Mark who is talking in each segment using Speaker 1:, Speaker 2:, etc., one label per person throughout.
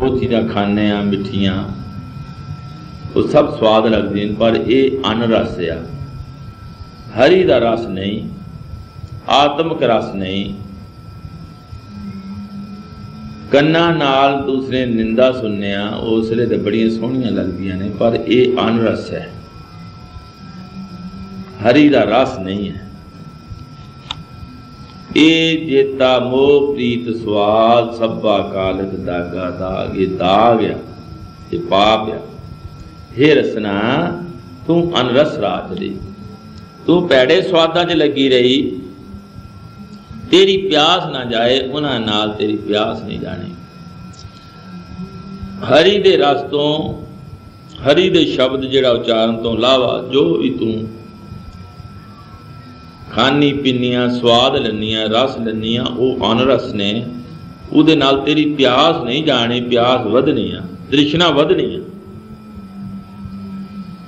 Speaker 1: ਉਹ ਚੀਜ਼ਾਂ ਖਾਣੇ ਆ ਮਿੱਠੀਆਂ। ਉਹ ਸਭ ਸਵਾਦ ਲੱਗਦੀਆਂ ਨੇ, ਪਰ ਇਹ ਅਨ ਰਸ ਆ। ਹਰੀ ਦਾ ਰਸ ਨਹੀਂ ਆਤਮਿਕ ਰਸ ਨਹੀਂ। ਕੰਨਾਂ ਨਾਲ ਦੂਸਰੇ ਨਿੰਦਾ ਸੁਣਿਆ ਉਸ ਵੇਲੇ ਤਾਂ ਬੜੀਆਂ ਸੋਹਣੀਆਂ ਲੱਗਦੀਆਂ ਨੇ ਪਰ ਇਹ ਅਨ ਰਸ ਹੈ। ਹਰੀ ਦਾ ਰਸ ਨਹੀਂ ਹੈ। ਇਹ ਜੇਤਾ ਮੋਹ ਪ੍ਰੀਤ ਸਵਾਦ ਸਭਾ ਕਾਲਕ ਦਾਗਾ ਦਾਗ, ਇਹ ਦਾਗ ਆ, ਇਹ ਪਾਪ ਆ। ਹੇ ਰਸਨਾ, ਤੂੰ ਅਨਰਸ ਰਾਜ ਦੇ। ਤੂੰ ਪੈੜੇ ਸਵਾਦਾਂ 'ਚ ਲੱਗੀ ਰਹੀ। ਤੇਰੀ ਪਿਆਸ ਨਾ ਜਾਏ, ਉਹਨਾਂ ਨਾਲ ਤੇਰੀ ਪਿਆਸ ਨਹੀਂ ਜਾਣੀ। ਹਰੀ ਦੇ ਰਸ ਤੋਂ, ਹਰੀ ਦੇ ਸ਼ਬਦ ਜਿਹੜਾ ਉਚਾਰਨ ਤੋਂ ਇਲਾਵਾ ਜੋ ਵੀ ਤੂੰ ਖਾਨੀ ਪੀਨੀਆਂ ਸਵਾਦ ਲੈਣੀਆਂ, ਰਸ ਲੈਣੀਆਂ, ਉਹ ਅਨਰਸ ਨੇ। ਉਹਦੇ ਨਾਲ ਤੇਰੀ ਪਿਆਸ ਨਹੀਂ ਜਾਣੀ, ਪਿਆਸ ਵਧਣੀ ਆ, ਤ੍ਰਿਸ਼ਨਾ ਵਧਣੀ ਆ।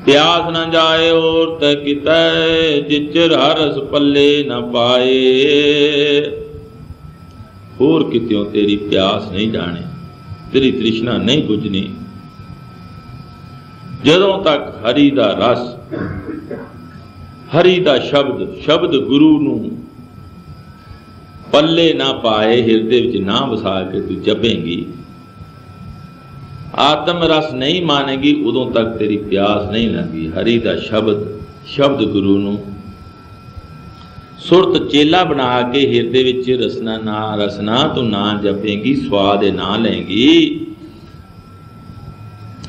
Speaker 1: ਪਿਆਸ ਨਾ ਜਾਏ ਔਰ ਤੈ ਕਿਤੈ ਜਿਚਰ ਹਰਸ ਪੱਲੇ ਨਾ ਪਾਏ। ਹੋਰ ਕਿਤਿਓਂ ਤੇਰੀ ਪਿਆਸ ਨਹੀਂ ਜਾਣੇ, ਤੇਰੀ ਤ੍ਰਿਸ਼ਨਾ ਨਹੀਂ ਬੁਝਣੀ। ਜਦੋਂ ਤੱਕ ਹਰੀ ਦਾ ਰਸ ਹਰੀ ਦਾ ਸ਼ਬਦ ਸ਼ਬਦ ਗੁਰੂ ਨੂੰ ਪੱਲੇ ਨਾ ਪਾਏ, ਹਿਰਦੇ ਵਿੱਚ ਨਾ ਵਸਾ ਕੇ ਤੂੰ ਜਪੇਂਗੀ। ਆਤਮ ਰਸ ਨਹੀਂ ਮਾਨੇਗੀ, ਉਦੋਂ ਤੱਕ ਤੇਰੀ ਪਿਆਸ ਨਹੀਂ ਲੱਗੀ ਹਰੀ ਦਾ ਸ਼ਬਦ ਸ਼ਬਦ ਗੁਰੂ ਨੂੰ। ਸੁਰਤ ਚੇਲਾ ਬਣਾ ਕੇ ਹਿਰਦੇ ਵਿੱਚ ਰਸਨਾ ਨਾ, ਰਸਨਾ ਤੂੰ ਨਾ ਜਪੇਂਗੀ, ਸਵਾਦ ਇਹ ਨਾ ਲਏਗੀ।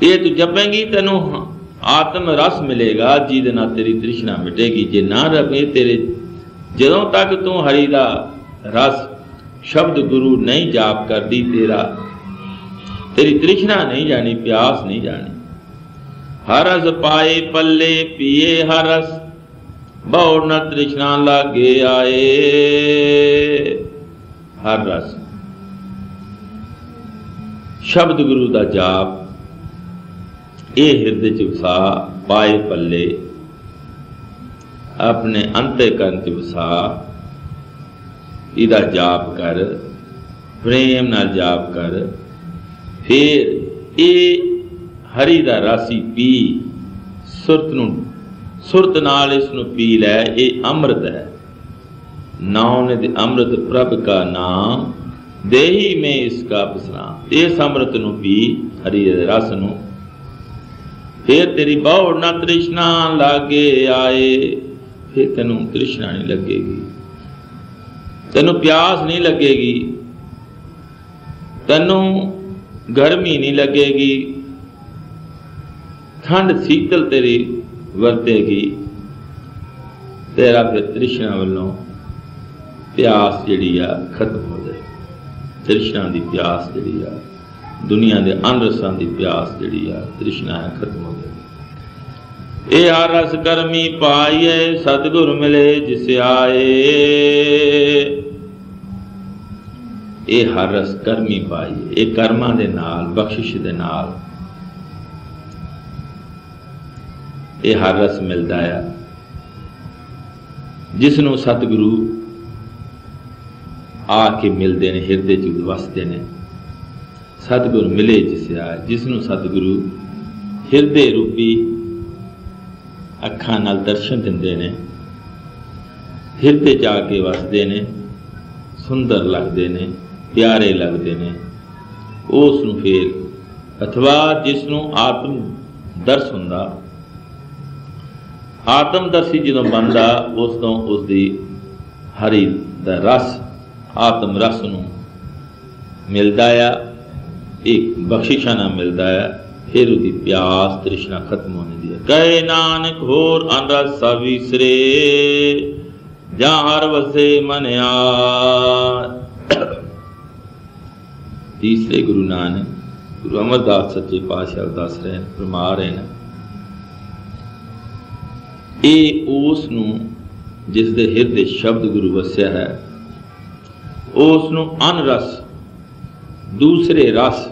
Speaker 1: ਇਹ ਤੂੰ ਜਪੇਂਗੀ, ਤੈਨੂੰ ਆਤਮ ਰਸ ਮਿਲੇਗਾ, ਜਿਹਦੇ ਨਾਲ ਤੇਰੀ ਤ੍ਰਿਸ਼ਨਾ ਮਿਟੇਗੀ। ਜੇ ਨਾ ਰਵੇ ਤੇਰੇ, ਜਦੋਂ ਤੱਕ ਤੂੰ ਹਰੀ ਦਾ ਰਸ ਸ਼ਬਦ ਗੁਰੂ ਨਹੀਂ ਜਾਪ ਕਰਦੀ, ਤੇਰਾ, ਤੇਰੀ ਤ੍ਰਿਸ਼ਨਾ ਨਹੀਂ ਜਾਣੀ, ਪਿਆਸ ਨਹੀਂ ਜਾਣੀ। ਹਰਸ ਪਾਏ, ਪੱਲੇ ਪੀਏ, ਹਰ ਰਸ ਬਹੁ ਨ ਤ੍ਰਿਸ਼ਨਾ ਲਾਗੇ ਆਏ। ਹਰ ਰਸ। ਸ਼ਬਦ ਗੁਰੂ ਦਾ ਜਾਪ ਇਹ ਹਿਰਦੇ ਚ ਵਸਾ, ਪਾਏ ਪੱਲੇ। ਆਪਣੇ ਅੰਤੇ ਕਰਨ ਚ ਵਸਾ। ਇਹਦਾ ਜਾਪ ਕਰ, ਪ੍ਰੇਮ ਨਾਲ ਜਾਪ ਕਰ। ਫਿਰ ਇਹ ਹਰੀ ਦਾ ਰਾਸੀ ਪੀ, ਸੁਰਤ ਨੂੰ, ਸੁਰਤ ਨਾਲ ਇਸ ਨੂੰ ਪੀ ਲੈ, ਇਹ ਅੰਮ੍ਰਿਤ ਹੈ। ਨਾਉ ਨੇ ਦੇ ਅੰਮ੍ਰਿਤ ਪ੍ਰਭ ਕਾ ਨਾਮ, ਦੇਹੀ ਮੈਂ ਇਸ ਕਾ ਬਸਨਾ ਇਸ ਅੰਮ੍ਰਿਤ ਨੂੰ ਪੀ, ਹਰੀ ਦੇ ਰਸ ਨੂੰ ਫਿਰ ਤੇਰੀ ਬਹੁ ਨਾ ਤ੍ਰਿਸ਼ਨਾ ਲਾਗੇ ਆਏ। ਫਿਰ ਤੈਨੂੰ ਤ੍ਰਿਸ਼ਨਾ ਨਹੀਂ ਲੱਗੇਗੀ। ਤੈਨੂੰ ਪਿਆਸ ਨਹੀਂ ਲੱਗੇਗੀ। ਤੈਨੂੰ ਗਰਮੀ ਨਹੀਂ ਲੱਗੇਗੀ। ਠੰਡ ਸੀਤਲ ਤੇਰੀ ਵਰਤੇਗੀ। ਤੇਰਾ ਫਿਰ ਤ੍ਰਿਸ਼ਨਾ ਵੱਲੋਂ ਪਿਆਸ ਜਿਹੜੀ ਆ ਖਤਮ ਹੋ ਜਾਏ ਤ੍ਰਿਸ਼ਨਾ ਦੀ ਪਿਆਸ ਜਿਹੜੀ ਆ ਦੁਨੀਆ ਦੇ ਅਨਰਸਾਂ ਦੀ ਪਿਆਸ ਜਿਹੜੀ ਆ, ਤ੍ਰਿਸ਼ਨਾ ਹੈ ਖਤਮ ਹੋ ਗਈ। ਇਹ ਹਰ ਰਸ ਕਰਮੀ ਪਾਈਏ, ਸਤਿਗੁਰ ਮਿਲੇ ਜਿਸ ਆਏ। ਇਹ ਹਰ ਰਸ ਕਰਮੀ ਪਾਈਏ, ਇਹ ਕਰਮਾਂ ਦੇ ਨਾਲ, ਬਖਸ਼ਿਸ਼ ਦੇ ਨਾਲ। ਇਹ ਹਰ ਰਸ ਮਿਲਦਾ ਆ ਜਿਸ ਨੂੰ ਸਤਿਗੁਰੂ ਆ ਕੇ ਮਿਲਦੇ ਨੇ, ਹਿਰਦੇ ਚ ਵਸਦੇ ਨੇ। ਸਤਿਗੁਰ ਮਿਲੇ ਜਿਸਿਆ ਜਿਸ ਨੂੰ ਸਤਿਗੁਰੂ ਹਿਰਦੇ ਰੂਪੀ ਅੱਖਾਂ ਨਾਲ ਦਰਸ਼ਨ ਦਿੰਦੇ ਨੇ, ਹਿਰਦੇ ਜਾ ਕੇ ਵਸਦੇ ਨੇ, ਸੁੰਦਰ ਲੱਗਦੇ ਨੇ, ਪਿਆਰੇ ਲੱਗਦੇ ਨੇ, ਉਸ ਨੂੰ ਫੇਰ ਅਥਵਾ ਜਿਸ ਨੂੰ ਆਤਮ ਦਰਸ ਹੁੰਦਾ, ਆਤਮ ਦਰਸੀ ਜਦੋਂ ਬੰਦਾ ਉਸ ਤੋਂ ਉਸ ਦੀ ਹਰੀ ਦਾ ਰਸ, ਆਤਮ ਰਸ ਨੂੰ ਮਿਲਦਾ ਆ ਇੱਕ ਬਖਸ਼ਿਸ਼ਾਂ ਨਾਲ ਮਿਲਦਾ ਆ ਫਿਰ ਉਹਦੀ ਪਿਆਸ ਤ੍ਰਿਸ਼ਨਾ ਖਤਮ ਹੋਣੀ ਦੀ ਹੈ। ਕਹੇ ਨਾਨਕ ਹੋਰ ਅਨਰਸ ਸਵਿਸਰੇ ਜਾਂ ਹਰ ਵਸੇ ਮਨਿਆ ਤੀਸਰੇ ਗੁਰੂ ਨਾਨਕ, ਗੁਰੂ ਅਮਰਦਾਸ ਸੱਚੇ ਪਾਤਸ਼ਾਹ ਦੱਸ ਰਹੇ ਨੇ, ਫਰਮਾ ਰਹੇ ਨੇ। ਇਹ ਉਸ ਨੂੰ ਜਿਸ ਦੇ ਹਿਰਦੇ ਸ਼ਬਦ ਗੁਰੂ ਵਸਿਆ ਹੈ, ਉਸ ਨੂੰ ਅਨਰਸ, ਦੂਸਰੇ ਰਸ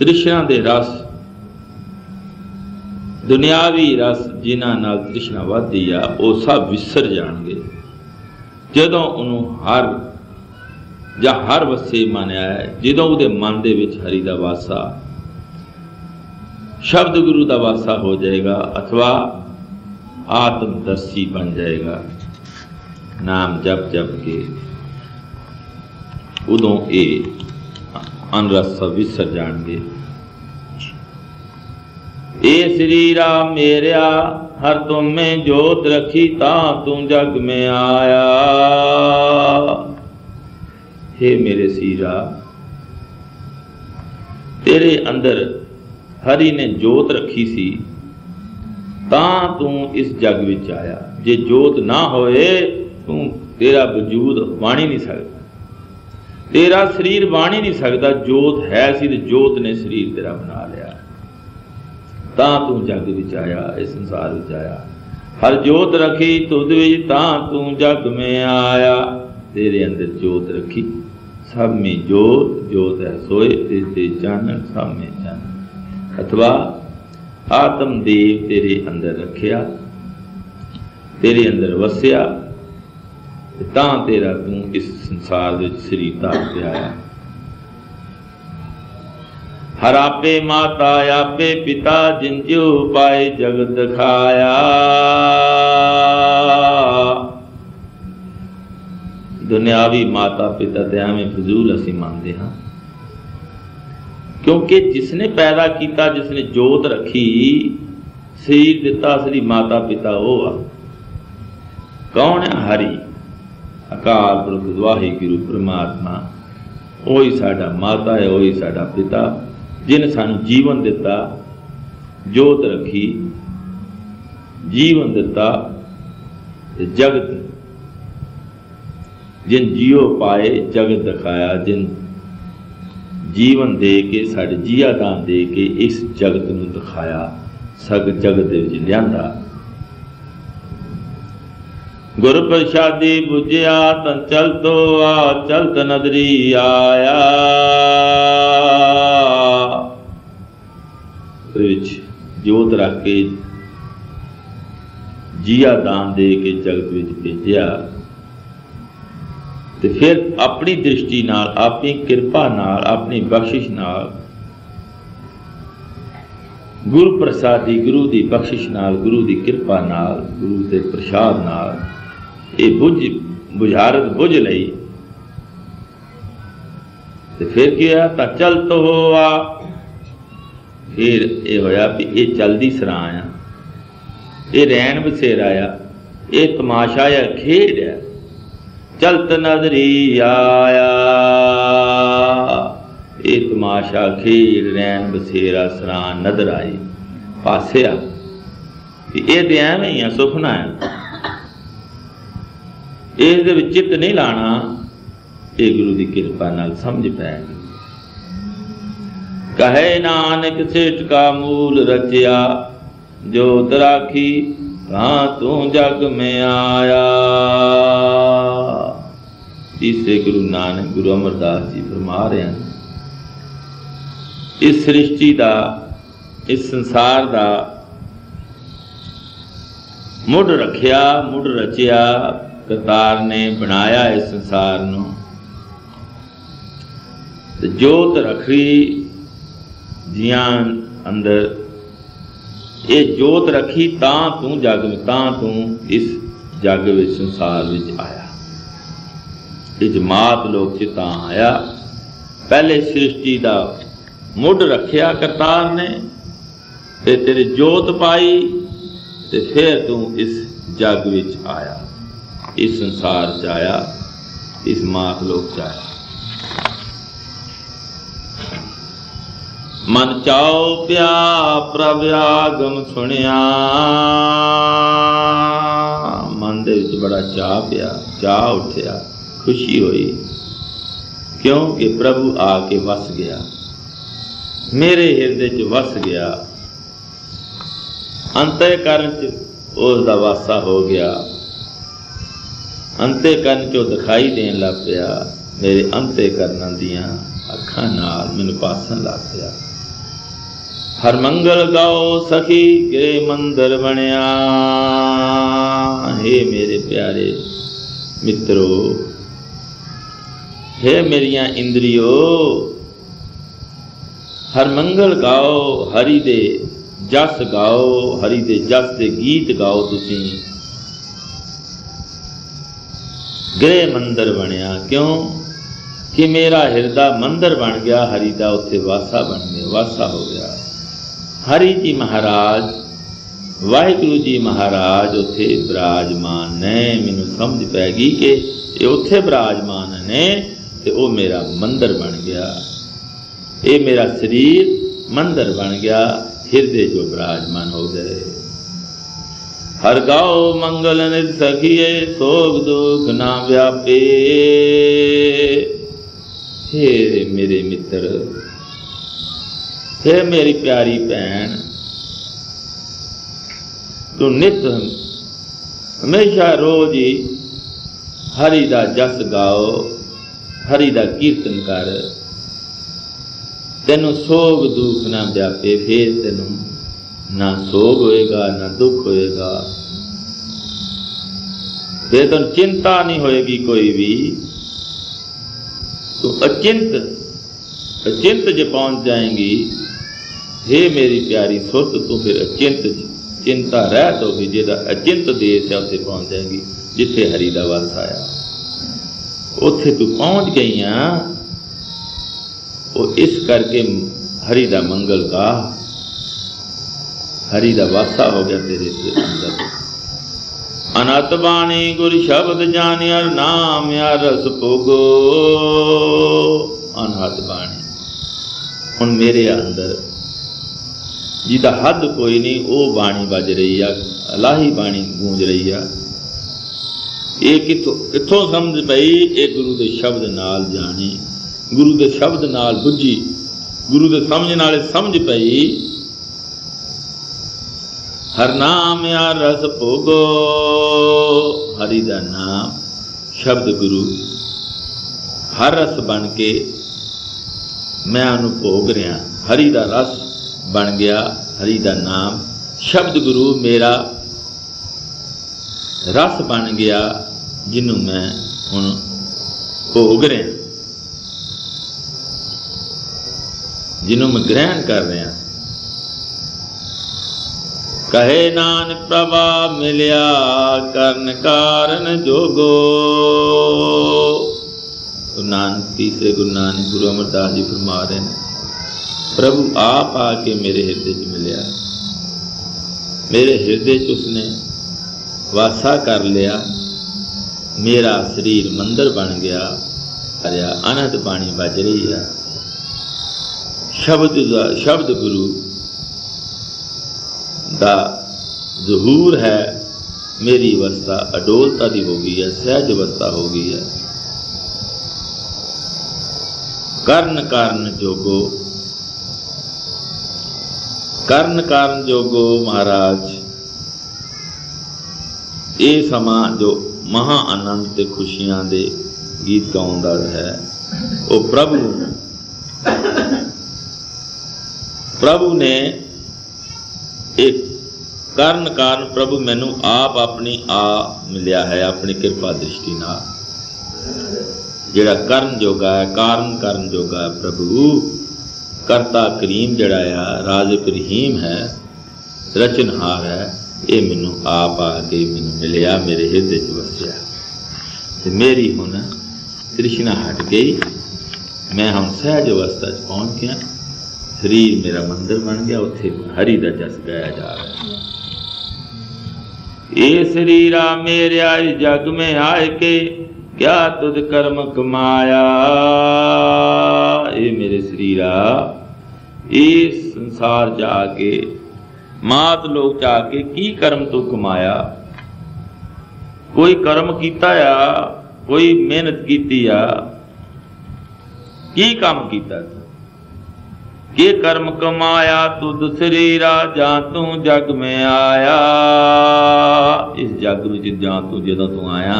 Speaker 1: ਤ੍ਰਿਸ਼ਨਾ ਦੇ ਰਸ। ਦੁਨਿਆਵੀ ਰਸ ਜਿਨ੍ਹਾਂ ਨਾਲ ਤ੍ਰਿਸ਼ਨਾ ਵੱਧਦੀ ਆ, ਉਹ ਸਭ ਵਿਸਰ ਜਾਣਗੇ। ਜਦੋਂ ਉਹਨੂੰ ਹਰ ਜਾਂ ਹਰ ਵਸੇ ਮੰਨਿਆ ਹੈ, ਜਦੋਂ ਉਹਦੇ ਮਨ ਦੇ ਵਿੱਚ ਹਰੀ ਦਾ ਵਾਸਾ, ਸ਼ਬਦ ਗੁਰੂ ਦਾ ਵਾਸਾ ਹੋ ਜਾਏਗਾ ਅਥਵਾ ਆਤਮ ਦਰਸ਼ੀ ਬਣ ਜਾਏਗਾ। ਨਾਮ ਜਪ ਜਪ ਕੇ ਉਦੋਂ ਇਹ ਅਨਰਸ ਵਿਸਰ ਜਾਣਗੇ। ਇਹ ਸ੍ਰੀ ਰਾਮ ਮੇਰਿਆ, ਹਰ ਮੈਂ ਜੋਤ ਰਖੀ ਤਾਂ ਤੂੰ ਜਗ ਮੈਂ ਆਇਆ। हे ਮੇਰੇ ਸੀਰਾ, ਤੇਰੇ ਅੰਦਰ ਹਰੀ ਨੇ ਜੋਤ ਰੱਖੀ ਸੀ, ਤਾਂ ਤੂੰ ਇਸ ਜਗ ਵਿੱਚ ਆਇਆ। ਜੇ ਜੋਤ ਨਾ ਹੋਏ, ਤੂੰ ਤੇਰਾ ਵਜੂਦ ਬਾਣੀ ਨਹੀਂ ਸਕਦਾ। ਤੇਰਾ ਸਰੀਰ ਬਾਣੀ ਨਹੀਂ ਸਕਦਾ, ਜੋਤ ਹੈ ਸੀ ਤੇ ਜੋਤ ਨੇ ਸਰੀਰ ਤੇਰਾ ਬਣਾ ਲਿਆ। ਤਾਂ ਤੂੰ ਜਗ ਵਿੱਚ ਆਇਆ, ਇਸ ਸੰਸਾਰ ਵਿੱਚ ਆਇਆ। ਹਰ ਜੋਤ ਰਖੀ, ਤੁਧ ਵਿੱਚ ਤਾਂ ਤੂੰ ਜਗ ਮੈਂ ਆਇਆ। ਤੇਰੇ ਅੰਦਰ ਜੋਤ ਰੱਖੀ। ਸਭ ਮੇ ਜੋਤ ਜੋਤ ਹੈ ਸੋਏ ਤੇ ਤੇ ਜਾਣਨ ਸਭ ਮੇ ਜਾਣ ਅਥਵਾ ਆਤਮ ਦੇਵ ਤੇਰੇ ਅੰਦਰ ਰੱਖਿਆ, ਤੇਰੇ ਅੰਦਰ ਵਸਿਆ ਤਾਂ ਤੇਰਾ ਤੂੰ ਇਸ ਸੰਸਾਰ ਵਿੱਚ ਸਰੀਰ ਧਾਰ ਕੇ ਆਇਆ। ਹਰ ਆਪੇ ਮਾਤਾ, ਆਪੇ ਪਿਤਾ, ਜਿਨ ਜਿਉ ਪਾਏ ਜਗਤ ਦਿਖਾਇਆ। ਦੁਨਿਆਵੀ ਮਾਤਾ, ਪਿਤਾ ਤੇ ਐਵੇਂ ਫਜ਼ੂਲ ਅਸੀਂ ਮੰਨਦੇ ਹਾਂ। ਕਿਉਂਕਿ ਜਿਸ ਨੇ ਪੈਦਾ ਕੀਤਾ ਜਿਸ ਨੇ ਜੋਤ ਰੱਖੀ, ਸਰੀਰ ਦਿੱਤਾ ਅਸਲੀ ਮਾਤਾ, ਪਿਤਾ ਉਹ ਆ। ਕੌਣ ਹੈ ਹਰੀ? ਅਕਾਲ ਪੁਰਖ, ਵਾਹਿਗੁਰੂ, ਪ੍ਰਮਾਤਮਾ। ਉਹੀ ਸਾਡਾ ਮਾਤਾ ਹੈ, ਉਹੀ ਸਾਡਾ ਪਿਤਾ, ਜਿਨ ਸਾਨੂੰ ਜੀਵਨ ਦਿੱਤਾ, ਜੋਤ ਰੱਖੀ, ਜੀਵਨ ਦਿੱਤਾ ਤੇ ਜਗਤ। ਜਿਨ ਜੀਉ ਪਾਏ, ਜਗਤ ਦਿਖਾਇਆ ਜਿਨ। ਜੀਵਨ ਦੇ ਕੇ, ਸਾਡੇ ਜੀਆ ਦਾਨ ਦੇ ਕੇ ਇਸ ਜਗਤ ਨੂੰ ਦਿਖਾਇਆ। ਸਗ ਜਗਤ ਦੇ ਵਿੱਚ ਲਿਆਂਦਾ। ਗੁਰ ਪ੍ਰਸਾਦੀ 부ਝਿਆ ਤਨ ਚਲ ਤੋ ਆ ਚਲਤ ਨਦਰੀ ਆਇਆ। ਵਿੱਚ ਜੋਤ ਰੱਖ ਕੇ ਜੀਆ ਦਾਨ ਦੇ ਕੇ ਜਗਤ ਵਿੱਚ ਭੇਜਿਆ। ਤੇ ਫਿਰ ਆਪਣੀ ਦ੍ਰਿਸ਼ਟੀ ਨਾਲ, ਆਪਣੀ ਕਿਰਪਾ ਨਾਲ, ਆਪਣੀ ਬਖਸ਼ਿਸ਼ ਨਾਲ ਗੁਰੂ ਪ੍ਰਸਾਦੀ ਗੁਰੂ ਦੀ ਬਖਸ਼ਿਸ਼ ਨਾਲ, ਗੁਰੂ ਦੀ ਕਿਰਪਾ ਨਾਲ, ਗੁਰੂ ਦੇ ਪ੍ਰਸ਼ਾਦ ਨਾਲ ਇਹ ਬੁਝ, ਬੁਝਾਰਤ ਬੁਝ ਲਈ ਤੇ ਫਿਰ ਕੀ ਹੋਇਆ? ਤਾਂ ਚਲ ਤੋ ਹੋਆ ਫਿਰ ਇਹ ਹੋਇਆ ਵੀ ਇਹ ਚਲਦੀ ਸਰਾਂ ਆ। ਇਹ ਰੈਣ ਬਸੇਰਾ ਆ। ਇਹ ਤਮਾਸ਼ਾ ਆ, ਖੇਡ ਆ। ਚਲਤ ਨਜ਼ਰੀ ਆਇਆ। ਇਹ ਤਮਾਸ਼ਾ, ਖੇਡ, ਰੈਣ ਬਸੇਰਾ ਸਰਾਂ, ਨਦਰ ਆਈ। ਪਾਸਿਆ ਇਹ ਤੇ ਐਵੇਂ ਹੀ ਆ ਸੁਪਨਾ ਹੈ ਇਸ ਦੇ ਵਿੱਚ ਚਿੱਤ ਨਹੀਂ ਲਾਣਾ। ਇਹ ਗੁਰੂ ਦੀ ਕਿਰਪਾ ਨਾਲ ਸਮਝ ਪੈਗੀ ਕਹੇ ਨਾਨਕ ਸੇਠ ਕਾ ਮੂਲ ਰਚਿਆ, ਜੋ ਤਰਾਖੀ ਤਾਂ ਤੂੰ ਜਗ ਮੈਂ ਆਇਆ। ਇਸੇ ਗੁਰੂ ਨਾਨਕ, ਗੁਰੂ ਅਮਰਦਾਸ ਜੀ ਫਰਮਾ ਰਹੇ ਹਨ। ਇਸ ਸ੍ਰਿਸ਼ਟੀ ਦਾ, ਇਸ ਸੰਸਾਰ ਦਾ ਮੁੱਢ ਰੱਖਿਆ, ਮੁੱਢ ਰਚਿਆ ਕਰਤਾਰ ਨੇ ਬਣਾਇਆ ਇਸ ਸੰਸਾਰ ਨੂੰ। ਤੇ ਜੋਤ ਰੱਖੀ ਜੀਆਂ ਅੰਦਰ, ਇਹ ਜੋਤ ਰੱਖੀ ਤਾਂ ਤੂੰ ਜਗ ਤਾਂ ਤੂੰ ਇਸ ਜਗ ਵਿੱਚ ਸੰਸਾਰ ਵਿੱਚ ਆਇਆ। ਇਹ ਜਮਾਤ ਲੋਕ ਚ ਤਾਂ ਆਇਆ। ਪਹਿਲੇ ਸ੍ਰਿਸ਼ਟੀ ਦਾ ਮੁੱਢ ਰੱਖਿਆ ਕਰਤਾਰ ਨੇ, ਤੇ ਤੇਰੇ ਜੋਤ ਪਾਈ, ਤੇ ਫਿਰ ਤੂੰ ਇਸ ਜਗ ਵਿੱਚ ਆਇਆ। ਇਸ ਸੰਸਾਰ ਚ ਆਇਆ, ਇਸ ਮਾਤ ਲੋਕ ਚ ਆਇਆ। ਮਨ ਚਾਉ ਪਿਆ ਪ੍ਰਭ ਆਗਮ ਸੁਣਿਆ। ਮਨ ਦੇ ਵਿੱਚ ਬੜਾ ਚਾਹ ਪਿਆ ਚਾਹ ਉੱਠਿਆ, ਖੁਸ਼ੀ ਹੋਈ। ਕਿਉਂਕਿ ਪ੍ਰਭੂ ਆ ਕੇ ਵਸ ਗਿਆ। ਮੇਰੇ ਹਿਰਦੇ 'ਚ ਵਸ ਗਿਆ। ਅੰਤੇ ਕਰਨ 'ਚ ਉਸ ਦਾ ਵਾਸਾ ਹੋ ਗਿਆ। ਅੰਤੇ ਕਰਨ 'ਚੋਂ ਦਿਖਾਈ ਦੇਣ ਲੱਗ ਪਿਆ, ਮੇਰੇ ਅੰਤੇ ਕਰਨਾਂ ਦੀਆਂ ਅੱਖਾਂ ਨਾਲ ਮੈਨੂੰ ਪਾਸਣ ਲੱਗ ਪਿਆ। ਹਰ ਮੰਗਲ ਗਾਓ ਸਖੀ ਕੇ ਮੰਦਰ ਬਣਿਆ हे ਮੇਰੇ ਪਿਆਰੇ ਮਿੱਤਰੋ, ਹੈ ਮੇਰੀਆਂ ਇੰਦਰੀਓ, ਹਰ ਮੰਗਲ ਗਾਓ ਹਰੀ ਦੇ ਜਸ ਗਾਓ, ਹਰੀ ਦੇ ਜਸ ਦੇ ਗੀਤ ਗਾਓ ਤੁਸੀਂ। ਗ੍ਰਹਿ ਮੰਦਰ ਬਣਿਆ। ਕਿਉਂ? ਕਿ ਮੇਰਾ ਹਿਰਦਾ ਮੰਦਰ ਬਣ ਗਿਆ, ਹਰੀ ਦਾ ਉੱਥੇ ਵਾਸਾ ਬਣ ਗਿਆ, ਵਾਸਾ ਹੋ ਗਿਆ। ਹਰੀ ਜੀ ਮਹਾਰਾਜ, ਵਾਹਿਗੁਰੂ ਜੀ ਮਹਾਰਾਜ ਉੱਥੇ ਬਿਰਾਜਮਾਨ ਨੇ। ਮੈਨੂੰ ਸਮਝ ਪੈ ਗਈ ਕਿ ਇਹ ਉੱਥੇ ਬਿਰਾਜਮਾਨ ਨੇ ਤੇ ਉਹ ਮੇਰਾ ਮੰਦਰ ਬਣ ਗਿਆ। ਇਹ ਮੇਰਾ ਸਰੀਰ ਮੰਦਰ ਬਣ ਗਿਆ। ਹਿਰਦੇ ਜੋ ਬਿਰਾਜਮਾਨ ਹੋ ਗਏ। ਹਰ ਗਾਓ ਮੰਗਲ ਨਿਤ ਸਖੀਏ, ਸੋਗ ਦੁਖ ਨਾ ਵਿਆਪੇ। ਹੇ ਮੇਰੇ ਮਿੱਤਰ, ਹੇ ਮੇਰੀ ਪਿਆਰੀ ਭੈਣ, ਤੂੰ ਨਿਤ ਹਮੇਸ਼ਾ ਰੋਜ਼ ਹੀ ਹਰੀ ਦਾ ਜਸ ਗਾਓ, ਹਰੀ ਦਾ ਕੀਰਤਨ ਕਰ। ਤੈਨੂੰ ਸੋਗ ਦੁੱਖ ਨਾ ਵਿਆਪੇ, ਫੇਰ ਤੈਨੂੰ ਨਾ ਸੋਗ ਹੋਏਗਾ ਨਾ ਦੁੱਖ ਹੋਏਗਾ ਫੇਰ ਤੈਨੂੰ ਚਿੰਤਾ ਨਹੀਂ ਹੋਏਗੀ ਕੋਈ ਵੀ ਤੂੰ ਅਚਿੰਤ ਅਚਿੰਤ ਜੇ ਪਹੁੰਚ ਜਾਏਗੀ हे ਮੇਰੀ ਪਿਆਰੀ ਸੁਰਤ ਤੂੰ ਫਿਰ ਅਚਿੰਤ ਚਿੰਤਾ ਰਹਿਤ ਹੋਗੀ ਜਿਹਦਾ ਅਚਿੰਤ ਦੇਸ਼ ਹੈ ਉੱਥੇ ਪਹੁੰਚ ਜਾਏਗੀ ਜਿੱਥੇ ਹਰੀ ਦਾ ਵਾਸ ਆਇਆ ਉੱਥੇ ਤੂੰ ਪਹੁੰਚ ਗਈ ਆ ਉਹ ਇਸ ਕਰਕੇ ਹਰੀ ਦਾ ਮੰਗਲ ਗਾ ਹਰੀ ਦਾ ਵਾਸਾ ਹੋ ਗਿਆ ਤੇਰੇ ਅੰਦਰ। ਅਨਤ ਬਾਣੀ ਗੁਰ ਸ਼ਬਦ ਜਾਣਿਆ ਨਾਮ ਆ ਰਸ ਭੋਗੋ। ਅਨਹਤ ਬਾਣੀ। ਹੁਣ ਮੇਰੇ ਅੰਦਰ ਜਿਹਦਾ ਹੱਦ ਕੋਈ ਨਹੀਂ, ਉਹ ਬਾਣੀ ਵੱਜ ਰਹੀ ਆ, ਅਲਾਹੀ ਬਾਣੀ ਗੂੰਜ ਰਹੀ ਆ। ਇਹ ਕਿਥੋਂ ਕਿੱਥੋਂ ਸਮਝ ਪਈ? ਇਹ ਗੁਰੂ ਦੇ ਸ਼ਬਦ ਨਾਲ ਜਾਣੀ। ਗੁਰੂ ਦੇ ਸ਼ਬਦ ਨਾਲ ਬੁੱਝੀ। ਗੁਰੂ ਦੇ ਸਮਝ ਨਾਲ ਸਮਝ ਪਈ। ਹਰ ਨਾਮ ਆ ਰਸ ਭੋਗੋ। ਹਰੀ ਦਾ ਨਾਮ ਸ਼ਬਦ ਗੁਰੂ। ਹਰ ਰਸ ਬਣ ਕੇ ਮੈਂ ਉਹਨੂੰ ਭੋਗ ਰਿਹਾ। ਹਰੀ ਦਾ ਰਸ ਬਣ ਗਿਆ। ਹਰੀ ਦਾ ਨਾਮ ਸ਼ਬਦ ਗੁਰੂ ਮੇਰਾ ਰਸ ਬਣ ਗਿਆ ਜਿਹਨੂੰ ਮੈਂ ਹੁਣ ਭੋਗ ਰਿਹਾ। ਜਿਹਨੂੰ ਮੈਂ ਗ੍ਰਹਿਣ ਕਰ ਰਿਹਾ। ਕਹੇ ਨਾਨਕ ਪ੍ਰਭਾ ਮਿਲਿਆ ਕਰਨ ਕਾਰਨ ਜੋਗੋ। ਗੁਰੂ ਨਾਨਕ ਤੀਸਰੇ ਗੁਰੂ ਨਾਨਕ ਗੁਰੂ ਅਮਰਦਾਸ ਜੀ ਫਰਮਾ ਰਹੇ ਨੇ, ਪ੍ਰਭੂ, ਆਪ ਆ ਕੇ ਮੇਰੇ ਹਿਰਦੇ 'ਚ ਮਿਲਿਆ। ਮੇਰੇ ਹਿਰਦੇ 'ਚ ਉਸਨੇ ਵਾਸਾ ਕਰ ਲਿਆ। ਮੇਰਾ ਸਰੀਰ ਮੰਦਰ ਬਣ ਗਿਆ। ਹਰਿਆ ਅਨੰਦ ਬਾਣੀ ਵੱਜ ਰਹੀ ਆ। ਸ਼ਬਦ ਦਾ, ਸ਼ਬਦ ਗੁਰੂ ਦਾ ਜ਼ਹੂਰ ਹੈ ਮੇਰੀ ਅਵਸਥਾ ਅਡੋਲਤਾ ਦੀ ਹੋ ਗਈ ਹੈ ਸਹਿਜ ਅਵਸਥਾ ਹੋ ਗਈ ਹੈ ਕਰਨ ਕਾਰਨ ਜੋਗੋ ਕਰਨ ਕਾਰਨ ਜੋਗੋ ਮਹਾਰਾਜ ਇਹ ਸਮਾਂ ਜੋ ਮਹਾ ਆਨੰਦ ਤੇ ਖੁਸ਼ੀਆਂ ਦੇ ਗੀਤ ਗਾਉਣ ਦਾ ਹੈ ਉਹ ਪ੍ਰਭੂ ਪ੍ਰਭੂ ਨੇ ਇੱਕ ਕਰਨ ਕਾਰਨ ਪ੍ਰਭੂ ਮੈਨੂੰ ਆਪ ਆਪਣੀ ਆ ਮਿਲਿਆ ਹੈ, ਆਪਣੀ ਕਿਰਪਾ ਦ੍ਰਿਸ਼ਟੀ ਨਾਲ। ਜਿਹੜਾ ਕਰਨ ਜੋਗਾ ਹੈ, ਕਾਰਨ ਕਰਨ ਜੋਗਾ ਹੈ ਪ੍ਰਭੂ। ਕਰਤਾ ਕਰੀਮ ਜਿਹੜਾ ਆ ਰਾਜ਼ਕ ਰਹੀਮ ਹੈ, ਰਚਨਹਾਰ ਹੈ, ਇਹ ਮੈਨੂੰ ਆਪ ਆ ਕੇ ਮੈਨੂੰ ਮਿਲਿਆ, ਮੇਰੇ ਹਿਰਦੇ 'ਚ ਵਸਿਆ। ਤੇ ਮੇਰੀ ਹੁਣ ਤ੍ਰਿਸ਼ਨਾ ਹਟ ਗਈ। ਮੈਂ ਹੁਣ ਸਹਿਜ ਅਵਸਥਾ 'ਚ ਪਹੁੰਚ ਗਿਆ। ਸਰੀਰ ਮੇਰਾ ਮੰਦਰ ਬਣ ਗਿਆ, ਉੱਥੇ ਹਰੀ ਦਾ ਜਸ ਗਾਇਆ ਜਾ ਰਿਹਾ। ਇਹ ਸਰੀਰਾ ਮੇਰਿਆ ਜਗ ਮੇ ਆਏ ਕੇ, ਕਿਆ ਤੁਧ ਕਰਮ ਕਮਾਇਆ? ਇਹ ਮੇਰੇ ਸਰੀਰਾ ਇਸ ਸੰਸਾਰ ਜਾ ਕੇ, ਮਾਤ ਲੋਕ ਜਾ ਕੇ ਕੀ ਕਰਮ ਤੂੰ ਕਮਾਇਆ? ਕੋਈ ਕਰਮ ਕੀਤਾ ਆ, ਕੋਈ ਮਿਹਨਤ ਕੀਤੀ ਆ, ਕੀ ਕੰਮ ਕੀਤਾ ਤੂੰ? ਕੀ ਕਰਮ ਕਮਾਇਆ ਤੁਧ ਸਰੀਰਾ ਜਾਂ ਤੂੰ ਜਗ ਮੈਂ ਆਇਆ। ਇਸ ਜਗ ਵਿੱਚ ਜਾਂ ਤੂੰ ਜਦੋਂ ਤੂੰ ਆਇਆ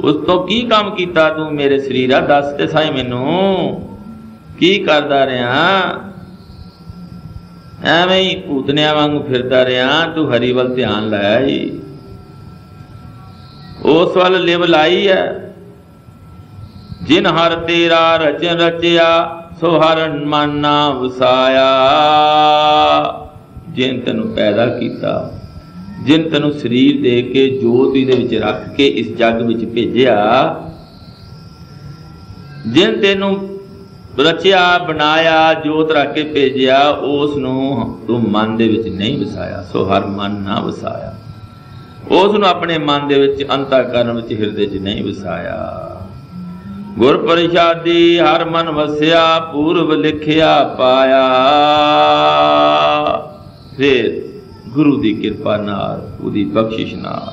Speaker 1: ਉਸ ਤੋਂ ਕੀ ਕੰਮ ਕੀਤਾ ਤੂੰ ਮੇਰੇ ਸਰੀਰਾ ਦੱਸ ਤੇ ਸਾਈ ਮੈਨੂੰ। ਕੀ ਕਰਦਾ ਰਿਹਾ? ਐਵੇਂ ਹੀ ਭੂਤਨਿਆਂ ਵਾਂਗੂ ਫਿਰਦਾ ਰਿਹਾ। ਤੂੰ ਹਰੀ ਵੱਲ ਧਿਆਨ ਲਾਇਆ ਹੀ ਉਸ ਵੱਲ ਲਿਵ ਲਾਈ ਹੈ ਜਿਨ ਹਰ ਤੇਰਾ ਰਚਨ ਰਚਿਆ ਸੋ ਹਰਨ ਮਨ ਨਾ ਵਸਾਇਆ। ਜਿਨ ਤੈਨੂੰ ਪੈਦਾ ਕੀਤਾ, ਜਿਨ ਤੈਨੂੰ ਸਰੀਰ ਦੇ ਕੇ, ਜੋਤ ਇਹਦੇ ਵਿੱਚ ਰੱਖ ਕੇ ਇਸ ਜੱਗ ਵਿੱਚ ਭੇਜਿਆ, ਜਿਨ ਤੈਨੂੰ ਰਚਿਆ, ਬਣਾਇਆ, ਜੋਤ ਰੱਖ ਕੇ ਭੇਜਿਆ ਉਸ ਨੂੰ ਤੂੰ ਮਨ ਦੇ ਵਿੱਚ ਨਹੀਂ ਵਸਾਇਆ ਸੋ ਹਰ ਮਨ ਨਾ ਵਸਾਇਆ। ਉਸ ਨੂੰ ਆਪਣੇ ਮਨ ਦੇ ਵਿੱਚ, ਅੰਤਕਰਨ ਵਿੱਚ, ਹਿਰਦੇ 'ਚ ਨਹੀਂ ਵਸਾਇਆ। ਗੁਰ ਪ੍ਰਸਾਦੀ ਹਰ ਮਨ ਵਸਿਆ ਪੂਰਬ ਲਿਖਿਆ ਪਾਇਆ। ਫਿਰ ਗੁਰੂ ਦੀ ਕਿਰਪਾ ਨਾਲ, ਉਹਦੀ ਬਖਸ਼ਿਸ਼ ਨਾਲ,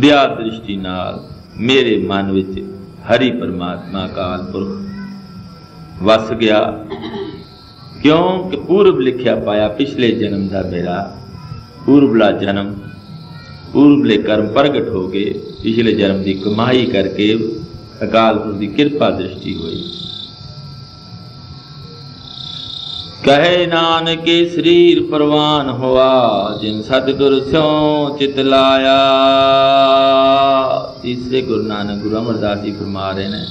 Speaker 1: ਦਿਆ ਦ੍ਰਿਸ਼ਟੀ ਨਾਲ ਮੇਰੇ ਮਨ ਵਿੱਚ ਹਰੀ ਪਰਮਾਤਮਾ ਕਾਲ ਪੁਰਖ ਵਸ ਗਿਆ। ਕਿਉਂ ਪੂਰਬ ਲਿਖਿਆ ਪਾਇਆ ਪਿਛਲੇ ਜਨਮ ਦਾ ਮੇਰਾ ਪੂਰਬਲਾ ਜਨਮ ਪੂਰਬਲੇ ਕਰਮ ਪ੍ਰਗਟ ਹੋ ਗਏ। ਪਿਛਲੇ ਜਨਮ ਦੀ ਕਮਾਈ ਕਰਕੇ ਅਕਾਲ ਪੁਰਖ ਦੀ ਕਿਰਪਾ ਦ੍ਰਿਸ਼ਟੀ ਹੋਈ। ਕਹੇ ਨਾਨਕੇ, ਸਰੀਰ ਪ੍ਰਵਾਨ ਹੋਆ, ਜਿਨ ਸਤਿਗੁਰ ਸਿਉ ਚਿਤ ਲਾਇਆ। ਤੀਸਰੇ ਗੁਰੂ ਨਾਨਕ ਗੁਰੂ ਅਮਰਦਾਸ ਜੀ ਫਰਮਾ ਰਹੇ ਨੇ,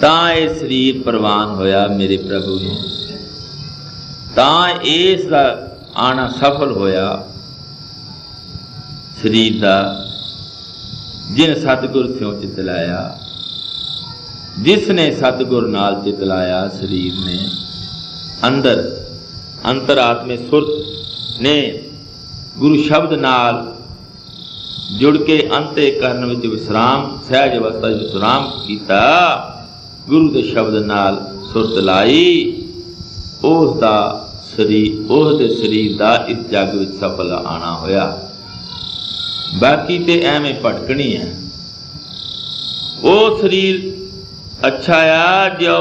Speaker 1: ਤਾਂ ਇਹ ਸਰੀਰ ਪ੍ਰਵਾਨ ਹੋਇਆ ਮੇਰੇ ਪ੍ਰਭੂ ਨੂੰ। ਤਾਂ ਇਸ ਦਾ ਆਣਾ ਸਫਲ ਹੋਇਆ, ਸਰੀਰ ਦਾ ਜਿਨ ਸਤਿਗੁਰ ਸਿਉ ਚਿਤ ਲਾਇਆ, ਜਿਸ ਨੇ ਸਤਿਗੁਰ ਨਾਲ ਚਿਤ ਲਾਇਆ ਸਰੀਰ ਨੇ, ਅੰਦਰ ਅੰਤਰਾਤਮੇ ਸੁਰਤ ਨੇ ਗੁਰੂ ਸ਼ਬਦ ਨਾਲ ਜੁੜ ਕੇ ਅੰਤੇ ਕਰਨ ਵਿੱਚ ਵਿਸਰਾਮ, ਸਹਿਜ ਅਵਸਥਾ ਵਿੱਚ ਵਿਸਰਾਮ ਕੀਤਾ, ਗੁਰੂ ਦੇ ਸ਼ਬਦ ਨਾਲ ਸੁਰਤ ਲਾਈ, ਉਸ ਦਾ ਸਰੀਰ ਉਸ ਦੇ ਸਰੀਰ ਦਾ ਇਸ ਜੱਗ ਵਿੱਚ ਸਫਲ ਆਣਾ ਹੋਇਆ। ਬਾਕੀ ਤੇ ਐਵੇਂ ਭਟਕਣੀ ਹੈ ਉਹ ਸਰੀਰ ਅੱਛਾ ਆ ਜੋ